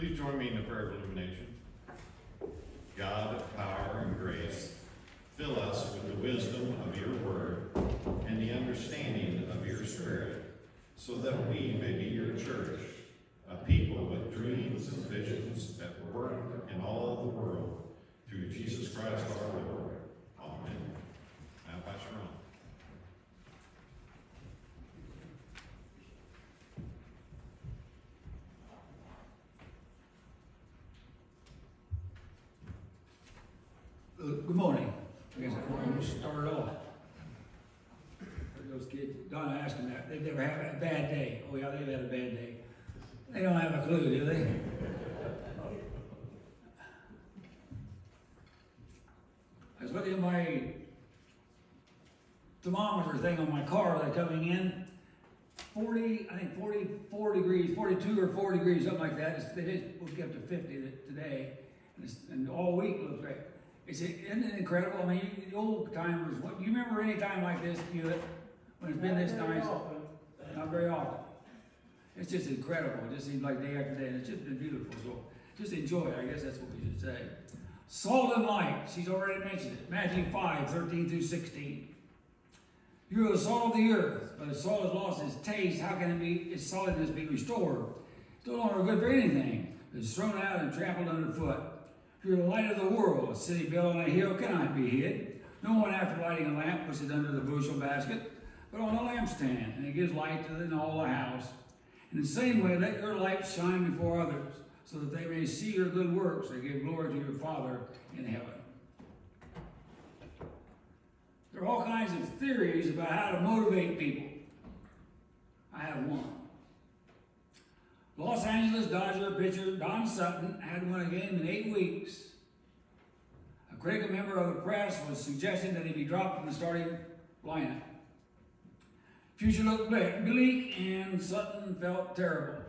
Please join me in the prayer of illumination. God of power and grace, fill us with the wisdom of your word and the understanding of your spirit, so that we may be your church, a people with dreams and visions that work in all the world, through Jesus Christ our Lord. Amen. Now, Pastor Ron. Uh, Good morning. I guess I'm going to start off. For those kids, Donna asked them that. They've never had a bad day. Oh, yeah, they've had a bad day. They don't have a clue, do they? I was looking at my thermometer thing on my car, like coming in. 40, I think 44 degrees, 42 or 4 degrees, something like that. It's, it is, we'll get up to 50 today. And, it's, and all week looks great. It's, isn't it incredible? I mean, the old timers, what, you remember any time like this, Hewitt, when it's been this nice? Not very often. It's just incredible. It just seems like day after day, and it's just been beautiful. So just enjoy it. I guess that's what we should say. Salt and light. She's already mentioned it. Matthew 5, 13 through 16. You are the salt of the earth, but if salt has lost its taste, how can it be its solidness be restored? It's no longer good for anything. It's thrown out and trampled underfoot. You're the light of the world. A city built on a hill cannot be hid. No one, after lighting a lamp, puts it under the bushel basket, but on a lampstand, and it gives light to in all the house. In the same way, let your light shine before others, so that they may see your good works and give glory to your Father in heaven. There are all kinds of theories about how to motivate people. I have one. Los Angeles Dodger pitcher Don Sutton had won a game in eight weeks. A critical member of the press was suggesting that he be dropped from the starting lineup. Future looked bleak, and Sutton felt terrible.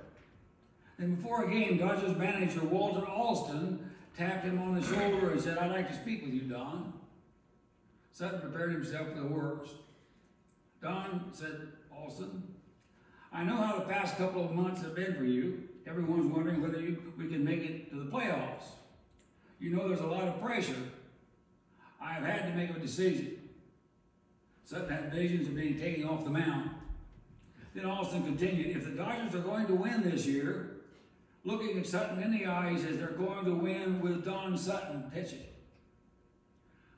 And before a game, Dodgers manager Walter Alston tapped him on the shoulder and said, I'd like to speak with you, Don. Sutton prepared himself for the worst. Don said, Alston, I know how the past couple of months have been for you. Everyone's wondering whether you, we can make it to the playoffs. You know there's a lot of pressure. I have had to make a decision. Sutton had visions of being taken off the mound. Then Alston continued, if the Dodgers are going to win this year, looking at Sutton in the eyes as they're going to win with Don Sutton pitching.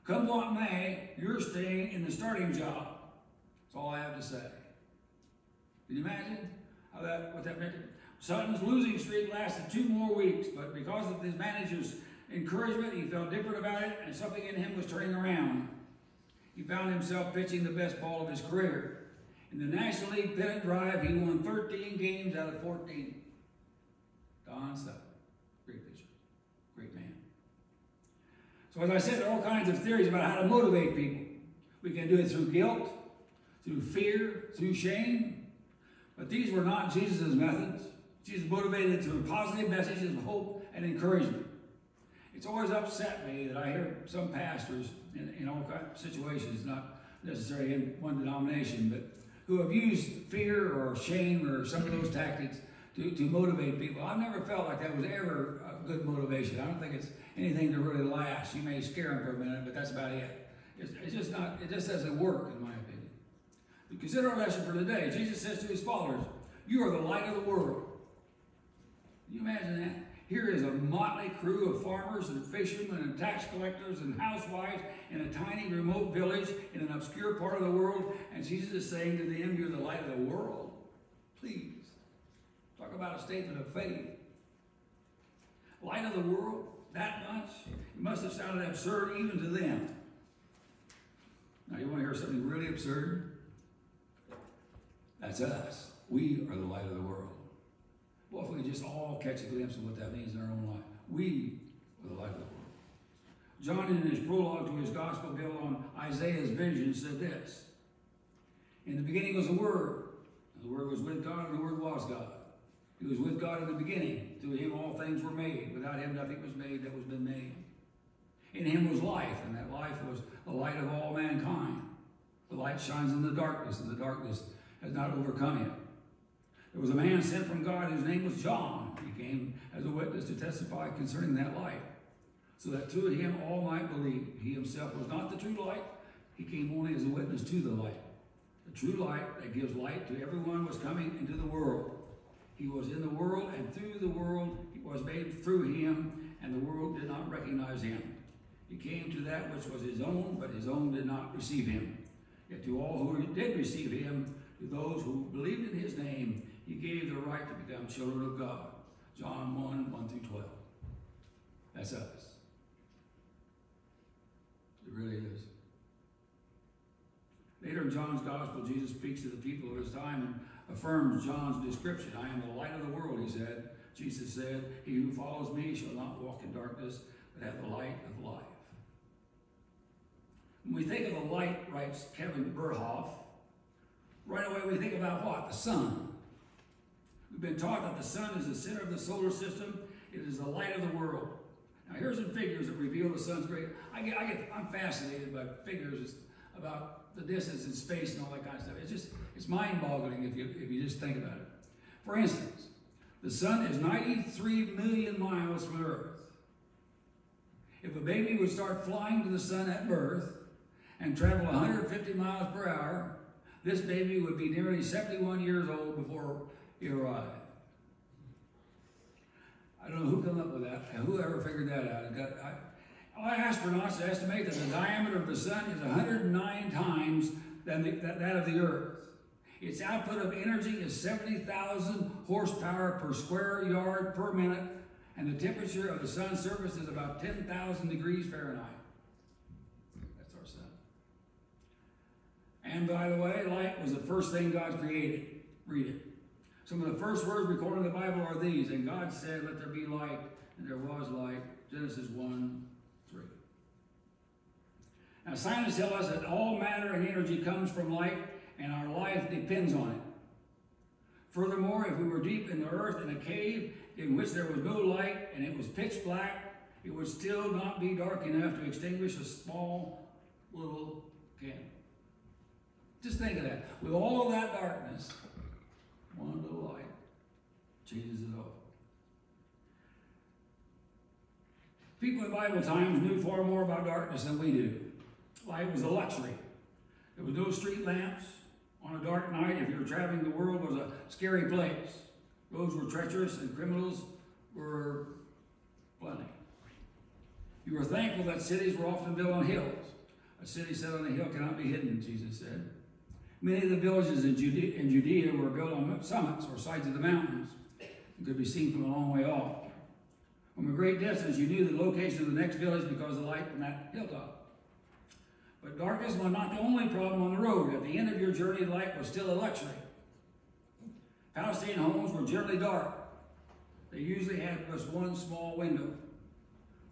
Come what may, you're staying in the starting job. That's all I have to say. Can you imagine how that what that meant? Sutton's losing streak lasted two more weeks, but because of his manager's encouragement, he felt different about it, and something in him was turning around. He found himself pitching the best ball of his career. In the National League pennant drive, he won 13 games out of 14. Don Sutton, great pitcher, great man. So as I said, there are all kinds of theories about how to motivate people. We can do it through guilt, through fear, through shame. But these were not Jesus' methods. Jesus motivated through positive messages of hope and encouragement. It's always upset me that I hear some pastors in, in all kinds of situations, not necessarily in one denomination, but who have used fear or shame or some of those tactics to, to motivate people. I've never felt like that was ever a good motivation. I don't think it's anything to really last. You may scare them for a minute, but that's about it. It's, it's just not, it just doesn't work, in my opinion. But consider our lesson for today. Jesus says to his followers, You are the light of the world. Can you imagine that? Here is a motley crew of farmers and fishermen and tax collectors and housewives in a tiny remote village in an obscure part of the world, and Jesus is saying to them, You're the light of the world. Please. Talk about a statement of faith. Light of the world, that much? It must have sounded absurd even to them. Now, you want to hear something really absurd? That's us. We are the light of the world. Well, if we could just all catch a glimpse of what that means in our own life. We are the light of the world. John, in his prologue to his gospel built on Isaiah's vision, said this In the beginning was the Word, and the Word was with God, and the Word was God. He was with God in the beginning. Through him all things were made. Without him nothing was made that was been made. In him was life, and that life was the light of all mankind. The light shines in the darkness, and the darkness has not overcome him. There was a man sent from God whose name was John. He came as a witness to testify concerning that light, so that through him all might believe. He himself was not the true light, he came only as a witness to the light. The true light that gives light to everyone was coming into the world. He was in the world, and through the world he was made through him, and the world did not recognize him. He came to that which was his own, but his own did not receive him. Yet to all who did receive him, to those who believed in his name, he gave the right to become children of God. John 1 1 through 12. That's us. It really is. Later in John's Gospel, Jesus speaks to the people of his time and affirms John's description. I am the light of the world, he said. Jesus said, He who follows me shall not walk in darkness, but have the light of life. When we think of the light, writes Kevin Burhoff, right away we think about what? The sun. We've been taught that the sun is the center of the solar system. It is the light of the world. Now here's some figures that reveal the sun's great. I get, I get, I'm fascinated by figures about the distance in space and all that kind of stuff. It's just, it's mind-boggling if you, if you just think about it. For instance, the sun is 93 million miles from Earth. If a baby would start flying to the sun at birth and travel 150 miles per hour, this baby would be nearly 71 years old before I don't know who came up with that, whoever figured that out. Got, I, astronauts estimate that the diameter of the sun is 109 times than the, that, that of the Earth. Its output of energy is 70,000 horsepower per square yard per minute, and the temperature of the sun's surface is about 10,000 degrees Fahrenheit. That's our sun. And by the way, light was the first thing God created. Read it. Some of the first words recorded in the Bible are these, and God said, Let there be light, and there was light. Genesis 1 3. Now, scientists tell us that all matter and energy comes from light, and our life depends on it. Furthermore, if we were deep in the earth in a cave in which there was no light and it was pitch black, it would still not be dark enough to extinguish a small little candle. Just think of that. With all of that darkness, one little light changes it all. People in Bible times knew far more about darkness than we do. Light was a luxury. There was no street lamps. On a dark night, if you were traveling the world, was a scary place. Roads were treacherous and criminals were plenty. You were thankful that cities were often built on hills. A city set on a hill cannot be hidden, Jesus said. Many of the villages in Judea, in Judea were built on summits or sides of the mountains and could be seen from a long way off. From a great distance, you knew the location of the next village because of the light from that hilltop. But darkness was not the only problem on the road. At the end of your journey, light was still a luxury. Palestinian homes were generally dark. They usually had just one small window.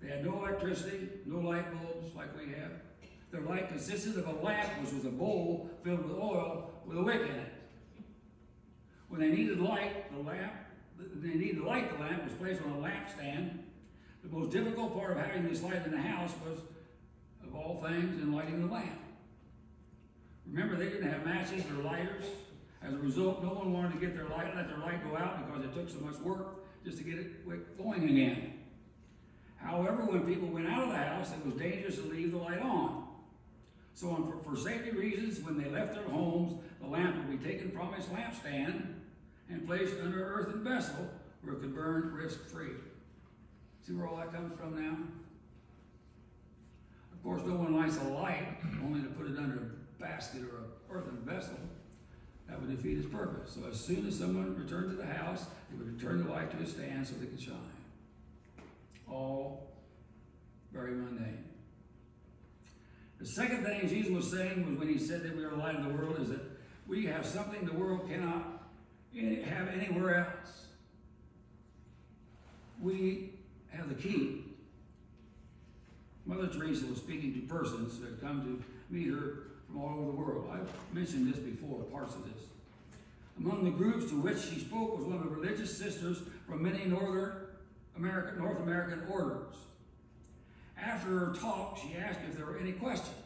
They had no electricity, no light bulbs like we have. Their light consisted of a lamp, which was a bowl filled with oil with a wick in it. When they needed light, the lamp, they needed light the lamp was placed on a lampstand. The most difficult part of having this light in the house was of all things in lighting the lamp. Remember, they didn't have matches or lighters. As a result, no one wanted to get their light, let their light go out because it took so much work just to get it going again. However, when people went out of the house, it was dangerous to leave the light on. So, for, for safety reasons, when they left their homes, the lamp would be taken from its lampstand and placed under an earthen vessel where it could burn risk free. See where all that comes from now? Of course, no one lights a light only to put it under a basket or an earthen vessel. That would defeat its purpose. So as soon as someone returned to the house, they would return the light to its stand so they could shine. All very mundane. The second thing Jesus was saying was when he said that we are the light of the world is that we have something the world cannot have anywhere else. We have the key Mother Teresa was speaking to persons that had come to meet her from all over the world. I've mentioned this before, parts of this. Among the groups to which she spoke was one of the religious sisters from many Northern American, North American orders. After her talk, she asked if there were any questions.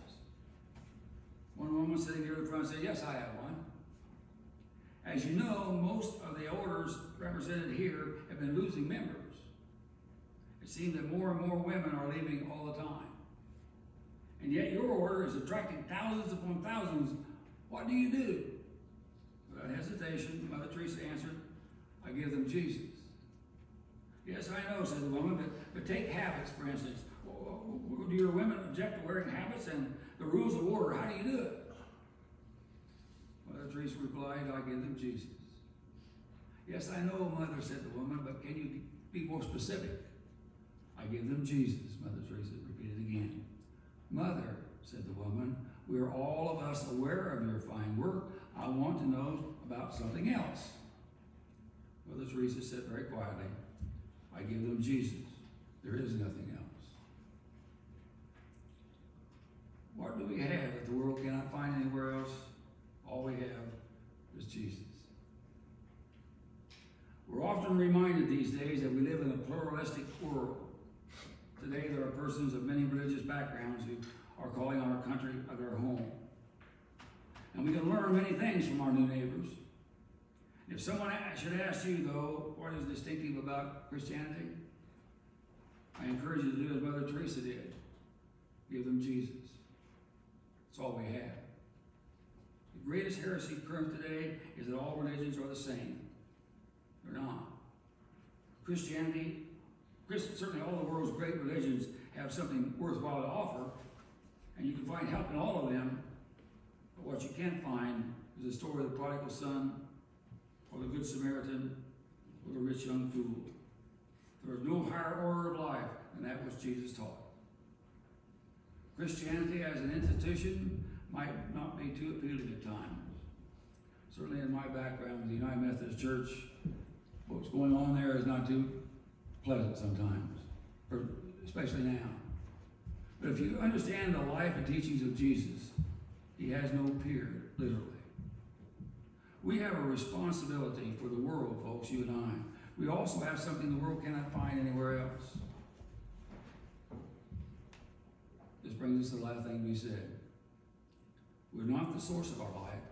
One woman sitting near the front said, Yes, I have one. As you know, most of the orders represented here have been losing members. It seems that more and more women are leaving all the time. And yet your order is attracting thousands upon thousands. What do you do? Without hesitation, Mother Teresa answered, I give them Jesus. Yes, I know, said the woman, but, but take habits, for instance. Do your women object to wearing habits and the rules of order? How do you do it? Mother Teresa replied, I give them Jesus. Yes, I know, Mother, said the woman, but can you be more specific? I give them Jesus, Mother Teresa repeated again. Mother, said the woman, we are all of us aware of your fine work. I want to know about something else. Mother Teresa said very quietly, I give them Jesus. There is nothing else. What do we have that the world cannot find anywhere else? All we have is Jesus. We're often reminded these days that we live in a pluralistic world. Today, there are persons of many religious backgrounds who are calling our country their home. And we can learn many things from our new neighbors. If someone should ask you, though, what is distinctive about Christianity, I encourage you to do as Mother Teresa did give them Jesus. That's all we have. The greatest heresy current today is that all religions are the same. They're not. Christianity, Christ, certainly all the world's great religions have something worthwhile to offer, and you can find help in all of them. But what you can't find is the story of the prodigal son, or the good Samaritan, or the rich young fool. There is no higher order of life than that which Jesus taught. Christianity as an institution might not be too appealing at times. Certainly in my background the United Methodist Church, what's going on there is not too pleasant sometimes, especially now. But if you understand the life and teachings of Jesus, he has no peer, literally. We have a responsibility for the world, folks, you and I. We also have something the world cannot find anywhere else. This to the last thing we said. We're not the source of our light.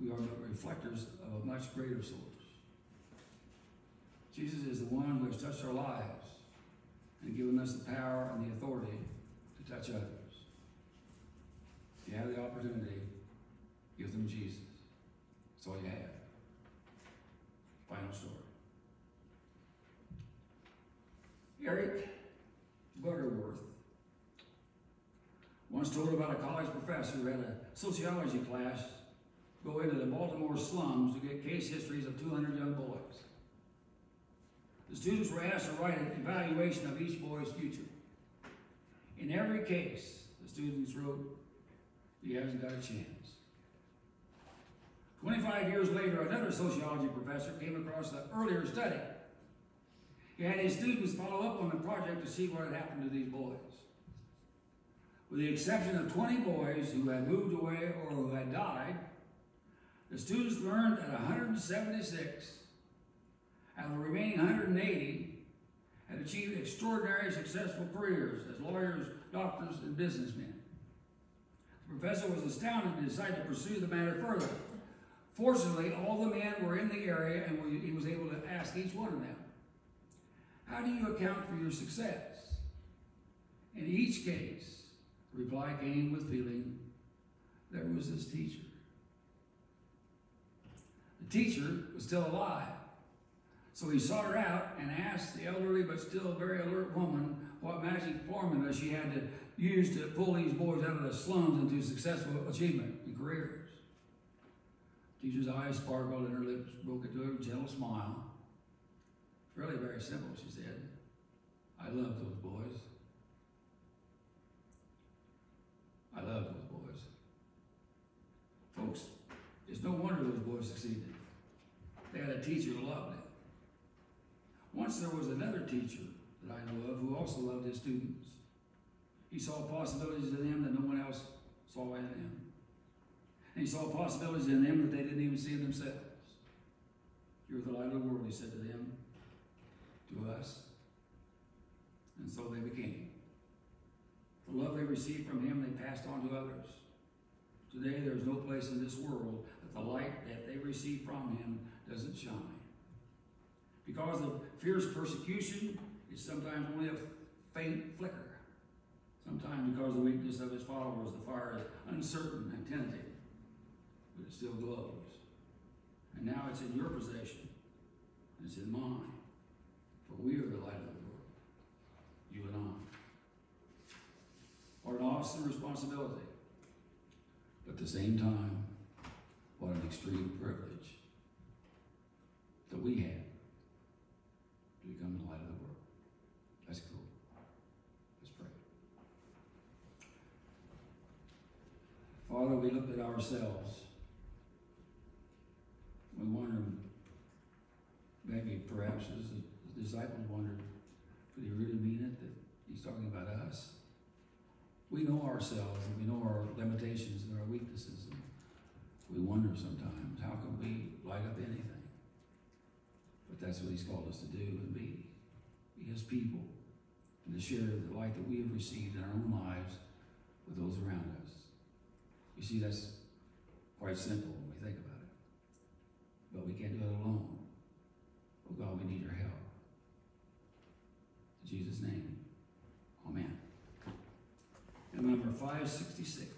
We are but reflectors of a much greater source. Jesus is the one who has touched our lives and given us the power and the authority to touch others. If you have the opportunity, give them Jesus. That's all you have. Final story. Eric once told about a college professor who had a sociology class go into the Baltimore slums to get case histories of 200 young boys. The students were asked to write an evaluation of each boy's future. In every case, the students wrote, he hasn't got a chance. 25 years later, another sociology professor came across the earlier study. He had his students follow up on the project to see what had happened to these boys. With the exception of 20 boys who had moved away or who had died, the students learned that 176 out of the remaining 180 had achieved extraordinary successful careers as lawyers, doctors, and businessmen. The professor was astounded and decided to pursue the matter further. Fortunately, all the men were in the area and he was able to ask each one of them, How do you account for your success? In each case, reply came with feeling, There was this teacher. The teacher was still alive. So he sought her out and asked the elderly but still very alert woman what magic formula she had to use to pull these boys out of the slums into successful achievement and careers. Teacher's eyes sparkled and her lips broke into a gentle smile. Really very simple, she said. I love those boys. I love those boys. Folks, it's no wonder those boys succeeded. They had a teacher who loved them. Once there was another teacher that I know of who also loved his students. He saw possibilities in them that no one else saw in them. And he saw possibilities in them that they didn't even see in themselves. You're the light of the world, he said to them, to us. And so they became. The love they received from him, they passed on to others. Today, there is no place in this world that the light that they receive from him doesn't shine. Because of fierce persecution, it's sometimes only a faint flicker. Sometimes because of the weakness of his followers, the fire is uncertain and tentative, but it still glows. And now it's in your possession, and it's in mine, for we are the light of the world, you and I. What an awesome responsibility, but at the same time, what an extreme privilege that we have to become the light of the world. That's cool. Let's pray. Father, we look at ourselves. We wonder, maybe perhaps as the disciples wondered, could he really mean it that he's talking about us? We know ourselves and we know our limitations and our weaknesses. And we wonder sometimes, how can we light up anything? But that's what he's called us to do and be. Be his people. And to share the light that we have received in our own lives with those around us. You see, that's quite simple when we think about it. But we can't do it alone. Oh God, we need your help. In Jesus' name, Amen. And number 566.